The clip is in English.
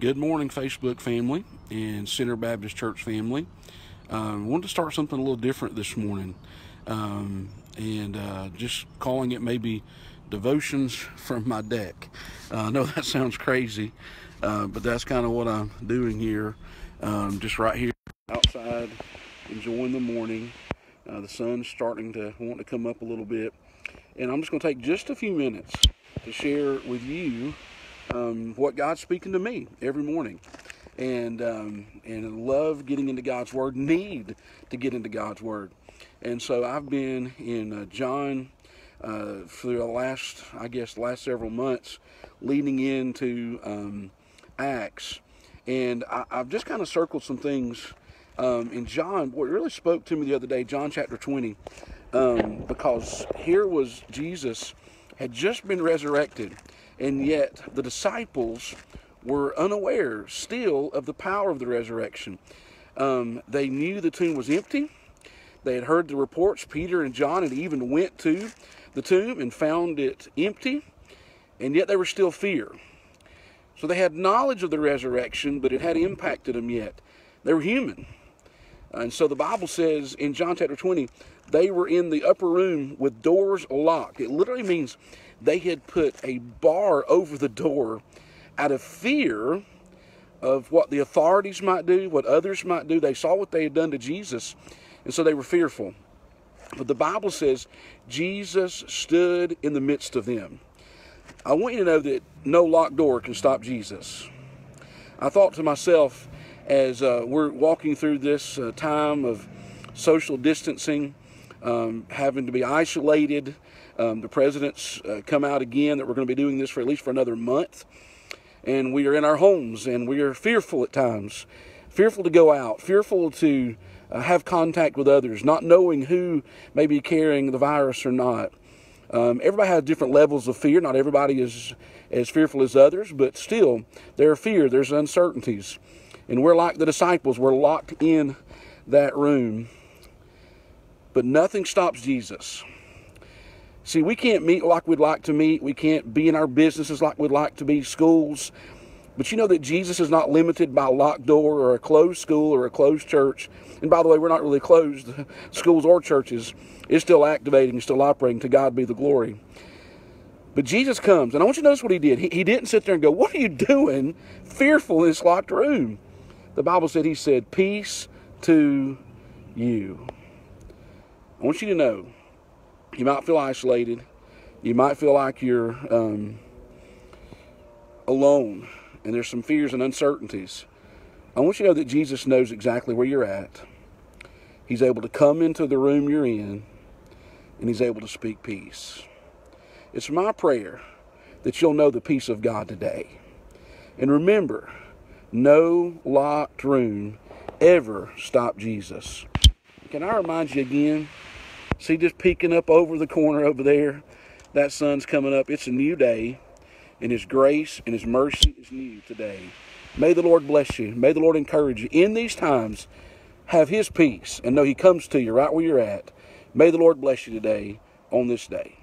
Good morning, Facebook family and Center Baptist Church family. I um, wanted to start something a little different this morning um, and uh, just calling it maybe devotions from my deck. Uh, I know that sounds crazy, uh, but that's kind of what I'm doing here. Um, just right here outside, enjoying the morning. Uh, the sun's starting to want to come up a little bit. And I'm just going to take just a few minutes to share with you um, what God's speaking to me every morning. And um, and love getting into God's Word, need to get into God's Word. And so I've been in uh, John uh, for the last, I guess, last several months, leading into um, Acts. And I, have just kind of circled some things um, in John. What really spoke to me the other day, John chapter 20, um, because here was Jesus had just been resurrected and yet the disciples were unaware still of the power of the resurrection. Um, they knew the tomb was empty. They had heard the reports. Peter and John had even went to the tomb and found it empty, and yet they were still fear. So they had knowledge of the resurrection, but it had impacted them yet. They were human. And so the Bible says in John chapter 20, they were in the upper room with doors locked. It literally means they had put a bar over the door out of fear of what the authorities might do, what others might do. They saw what they had done to Jesus, and so they were fearful. But the Bible says Jesus stood in the midst of them. I want you to know that no locked door can stop Jesus. I thought to myself as uh, we're walking through this uh, time of social distancing, um, having to be isolated, um, the president's uh, come out again that we're going to be doing this for at least for another month. And we are in our homes and we are fearful at times, fearful to go out, fearful to uh, have contact with others, not knowing who may be carrying the virus or not. Um, everybody has different levels of fear. Not everybody is as fearful as others, but still, there are fear, there's uncertainties. And we're like the disciples, we're locked in that room. But nothing stops Jesus. See, we can't meet like we'd like to meet. We can't be in our businesses like we'd like to be, schools. But you know that Jesus is not limited by a locked door or a closed school or a closed church. And by the way, we're not really closed, schools or churches. It's still activating, still operating. To God be the glory. But Jesus comes, and I want you to notice what he did. He, he didn't sit there and go, What are you doing fearful in this locked room? The Bible said, He said, Peace to you. I want you to know you might feel isolated. You might feel like you're um, alone and there's some fears and uncertainties. I want you to know that Jesus knows exactly where you're at. He's able to come into the room you're in and He's able to speak peace. It's my prayer that you'll know the peace of God today. And remember, no locked room ever stopped Jesus. Can I remind you again? See, just peeking up over the corner over there, that sun's coming up. It's a new day, and His grace and His mercy is new today. May the Lord bless you. May the Lord encourage you. In these times, have His peace and know He comes to you right where you're at. May the Lord bless you today on this day.